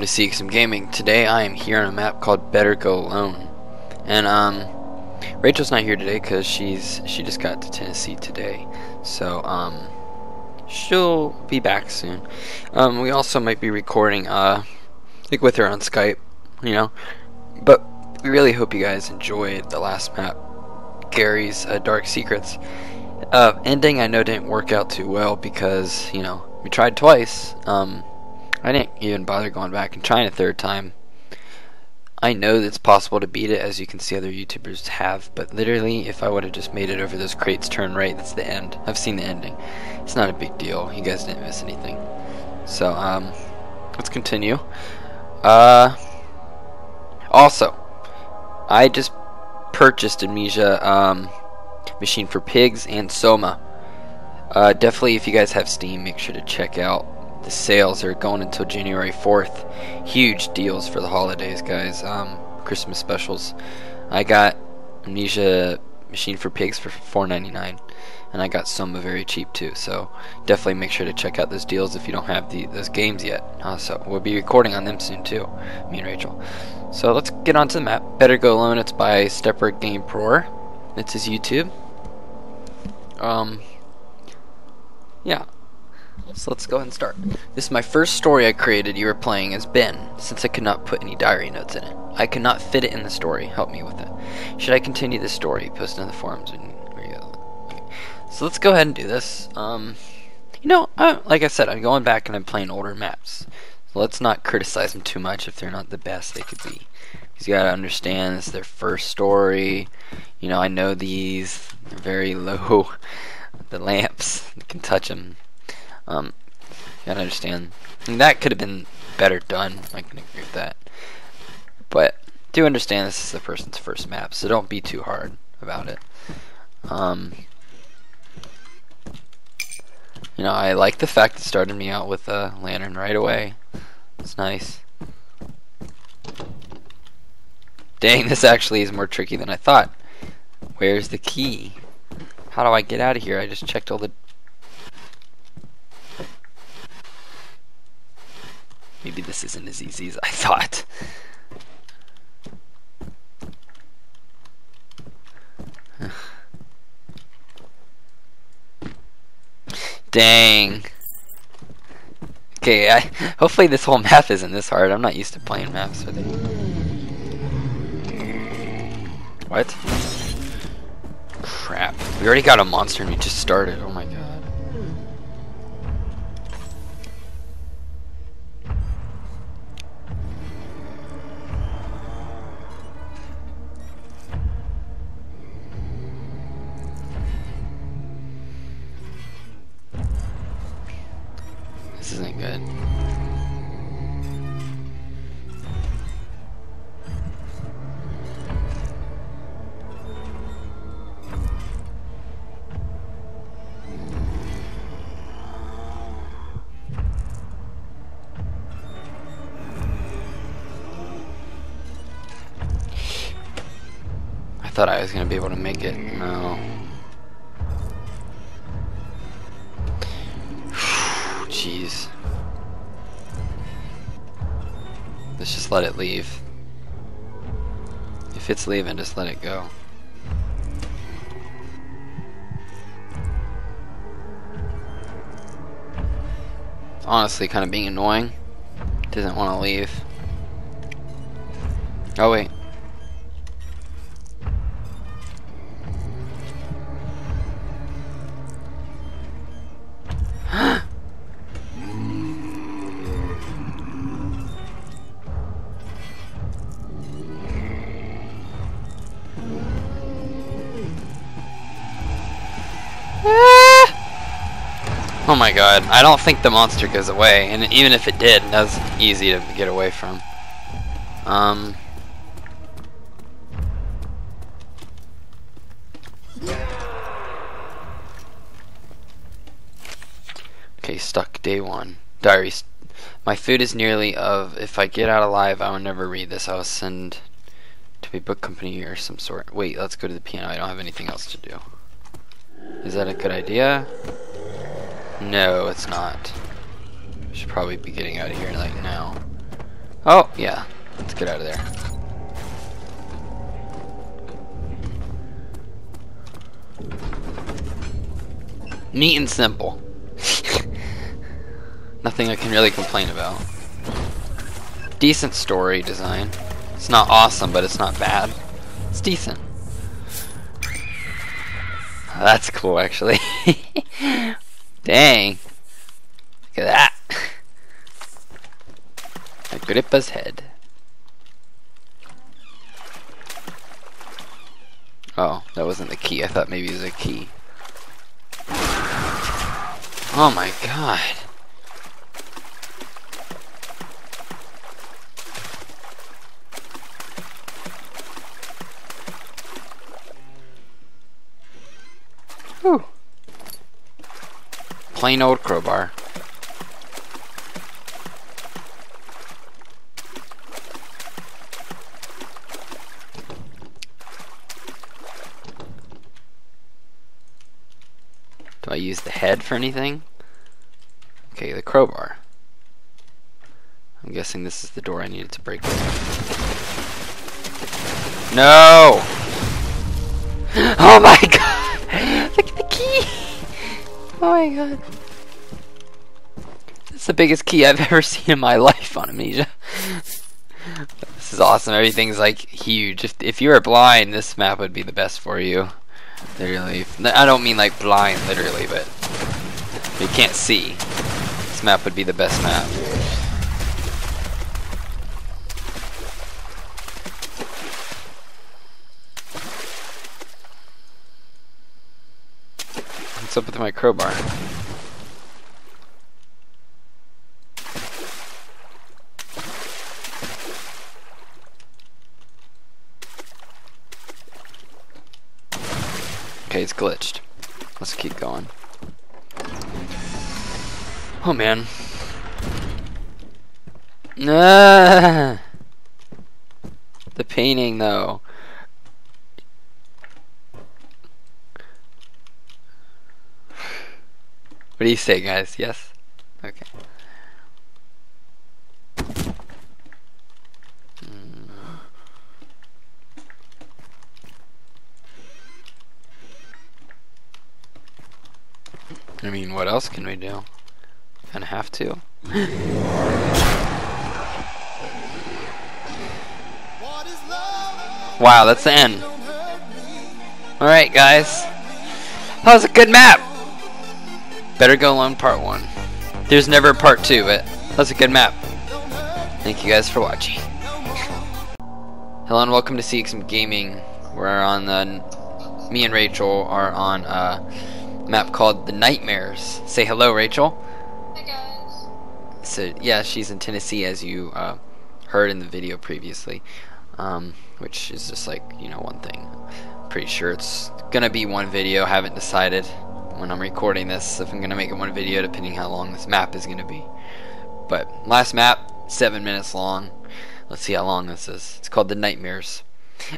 welcome to CXM Gaming. Today I am here on a map called Better Go Alone. And um Rachel's not here today cuz she's she just got to Tennessee today. So um she'll be back soon. Um we also might be recording uh like with her on Skype, you know. But we really hope you guys enjoyed the last map, Gary's uh, Dark Secrets. Uh ending I know didn't work out too well because, you know, we tried twice. Um I didn't even bother going back and trying a third time. I know that it's possible to beat it, as you can see other YouTubers have, but literally, if I would have just made it over those crates turn right, that's the end. I've seen the ending. It's not a big deal. You guys didn't miss anything. So, um, let's continue. Uh, also, I just purchased Amnesia, um, Machine for Pigs and Soma. Uh, definitely, if you guys have Steam, make sure to check out the sales are going until January 4th. Huge deals for the holidays, guys. Um, Christmas specials. I got Amnesia Machine for Pigs for $4.99, and I got Soma very cheap too. So definitely make sure to check out those deals if you don't have the those games yet. Also, we'll be recording on them soon too, me and Rachel. So let's get onto the map. Better Go Alone. It's by Stepper Game Pro. It's his YouTube. Um, yeah. So let's go ahead and start. This is my first story I created you were playing as Ben, since I could not put any diary notes in it. I could not fit it in the story. Help me with it. Should I continue this story? Post in the forums. And. So let's go ahead and do this. Um, you know, I, like I said, I'm going back and I'm playing older maps. So let's not criticize them too much if they're not the best they could be. Because you gotta understand, this is their first story. You know, I know these. They're very low. The lamps, you can touch them. Um, you gotta understand. And that could have been better done. I can agree with that. But do understand this is the person's first map, so don't be too hard about it. Um, you know, I like the fact it started me out with a lantern right away. It's nice. Dang, this actually is more tricky than I thought. Where's the key? How do I get out of here? I just checked all the Maybe this isn't as easy as I thought. Dang. Okay, I hopefully this whole map isn't this hard. I'm not used to playing maps with it. What? Crap. We already got a monster and we just started. Oh my god. Good. I thought I was gonna be able to make it. No. Let it leave. If it's leaving, just let it go. Honestly, kind of being annoying. Doesn't want to leave. Oh, wait. Oh my god, I don't think the monster goes away, and even if it did, that's easy to get away from. Um... Okay, stuck day one. Diary. My food is nearly of. If I get out alive, I will never read this. I will send to a book company or some sort. Wait, let's go to the piano. I don't have anything else to do. Is that a good idea? No, it's not. Should probably be getting out of here like now. Oh, yeah. Let's get out of there. Neat and simple. Nothing I can really complain about. Decent story design. It's not awesome, but it's not bad. It's decent. That's cool, actually. Dang. Look at that. Agrippa's head. Oh, that wasn't the key. I thought maybe it was a key. Oh my god. Whew. Plain old crowbar. Do I use the head for anything? Okay, the crowbar. I'm guessing this is the door I needed to break No! Oh my god! Oh my god. That's the biggest key I've ever seen in my life on Amnesia. this is awesome. Everything's like huge. If, if you were blind, this map would be the best for you. Literally. I don't mean like blind, literally, but you can't see. This map would be the best map. What's up with my crowbar? Okay, it's glitched. Let's keep going. Oh man. Nah. The painting though. What do you say guys? Yes? Okay. Hmm. I mean, what else can we do? Kinda have to. wow, that's the end. Alright, guys. That was a good map! Better Go Alone Part 1. There's never a Part 2, but that's a good map. Thank you guys for watching. Hello and welcome to CXM Gaming. We're on the... Me and Rachel are on a map called The Nightmares. Say hello, Rachel. Hey guys. So yeah, she's in Tennessee, as you uh, heard in the video previously, um, which is just like you know one thing. Pretty sure it's gonna be one video. Haven't decided when I'm recording this if I'm gonna make it one video, depending how long this map is gonna be. But last map, seven minutes long. Let's see how long this is. It's called The Nightmares.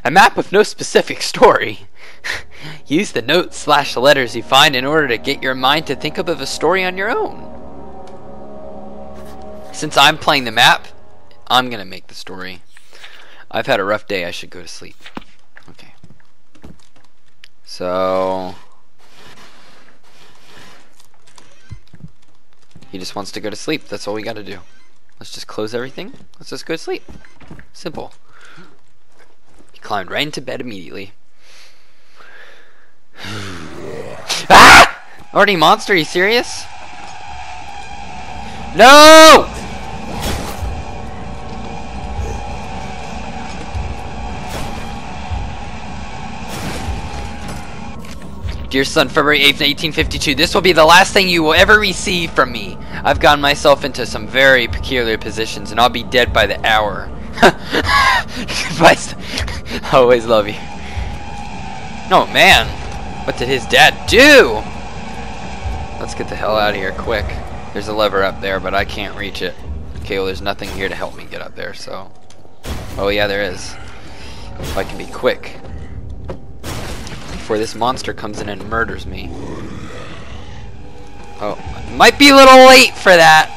A map with no specific story. Use the notes slash letters you find in order to get your mind to think up of a story on your own. Since I'm playing the map, I'm gonna make the story. I've had a rough day, I should go to sleep. Okay. So... He just wants to go to sleep, that's all we gotta do. Let's just close everything, let's just go to sleep. Simple. He climbed right into bed immediately. ah! Already monster, are you serious? No! Dear son, February 8th, 1852, this will be the last thing you will ever receive from me. I've gotten myself into some very peculiar positions, and I'll be dead by the hour. Goodbye. I always love you. Oh, man. What did his dad do? Let's get the hell out of here quick. There's a lever up there, but I can't reach it. Okay, well, there's nothing here to help me get up there, so... Oh, yeah, there is. If I can be quick before this monster comes in and murders me. Oh, might be a little late for that.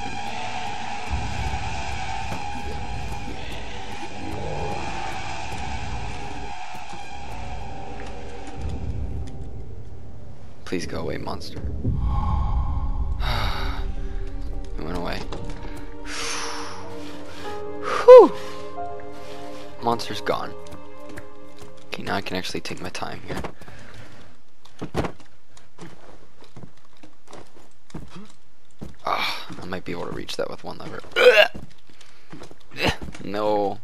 Please go away, monster. it went away. Whew! Monster's gone. Okay, now I can actually take my time here. Might be able to reach that with one lever. No.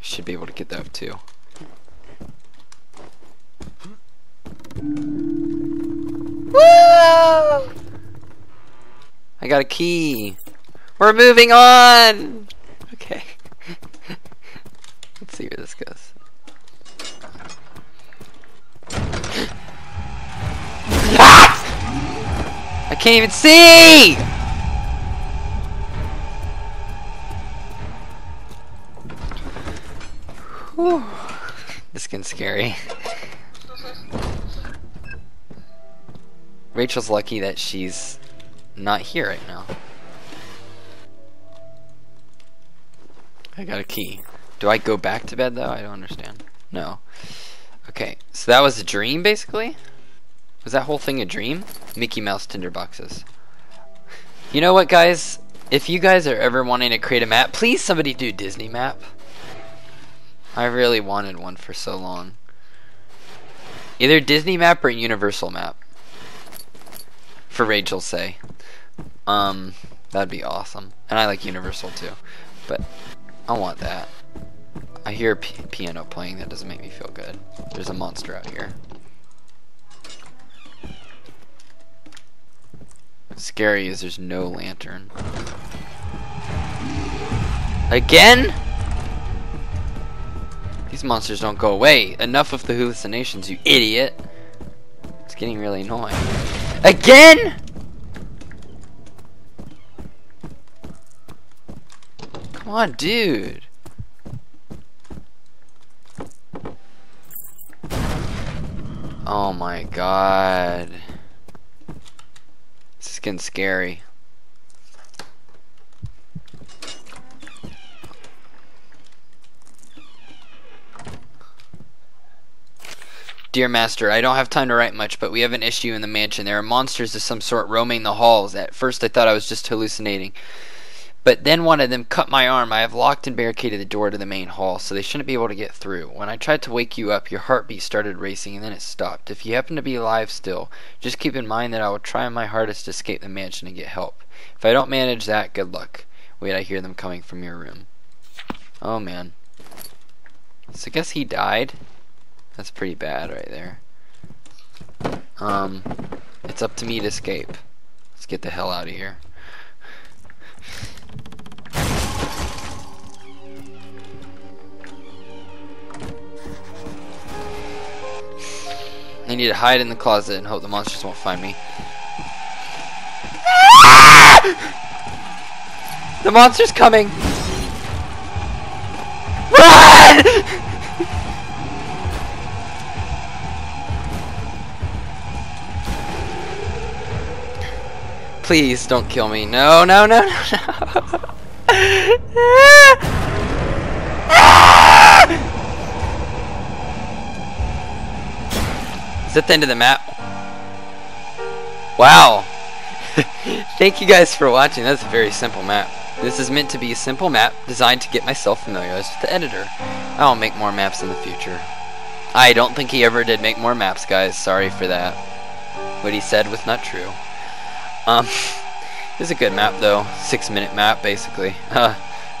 Should be able to get that too. Woo! I got a key. We're moving on. Can't even see! Whew. This getting scary. Rachel's lucky that she's not here right now. I got a key. Do I go back to bed though? I don't understand. No. Okay, so that was a dream basically? Was that whole thing a dream? Mickey Mouse tinderboxes. You know what guys? If you guys are ever wanting to create a map, please somebody do Disney map. I really wanted one for so long. Either Disney map or Universal map. For Rachel's say. Um, that'd be awesome. And I like Universal too. But I want that. I hear piano playing, that doesn't make me feel good. There's a monster out here. Scary is there's no lantern. Again? These monsters don't go away. Enough of the hallucinations, you idiot. It's getting really annoying. Again? Come on, dude. Oh my god. This is getting scary. Dear Master, I don't have time to write much, but we have an issue in the mansion. There are monsters of some sort roaming the halls. At first I thought I was just hallucinating. But then one of them cut my arm. I have locked and barricaded the door to the main hall, so they shouldn't be able to get through. When I tried to wake you up, your heartbeat started racing and then it stopped. If you happen to be alive still, just keep in mind that I will try my hardest to escape the mansion and get help. If I don't manage that, good luck. Wait, I hear them coming from your room. Oh man. So I guess he died. That's pretty bad right there. Um, it's up to me to escape. Let's get the hell out of here. I need to hide in the closet and hope the monsters won't find me. Ah! The monster's coming! Run! Please don't kill me. No, no, no, no, Is that the end of the map? Wow. Thank you guys for watching. That's a very simple map. This is meant to be a simple map designed to get myself familiarized with the editor. I'll make more maps in the future. I don't think he ever did make more maps, guys. Sorry for that. What he said was not true. Um, this is a good map though. Six minute map basically. Uh,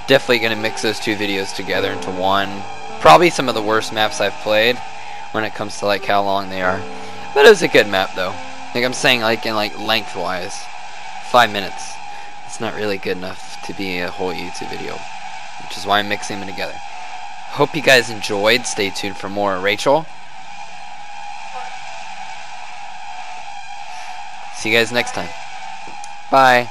definitely gonna mix those two videos together into one. Probably some of the worst maps I've played when it comes to like how long they are. But it was a good map though. Like I'm saying like in like lengthwise. Five minutes. It's not really good enough to be a whole YouTube video. Which is why I'm mixing them together. Hope you guys enjoyed. Stay tuned for more. Rachel? See you guys next time. Bye.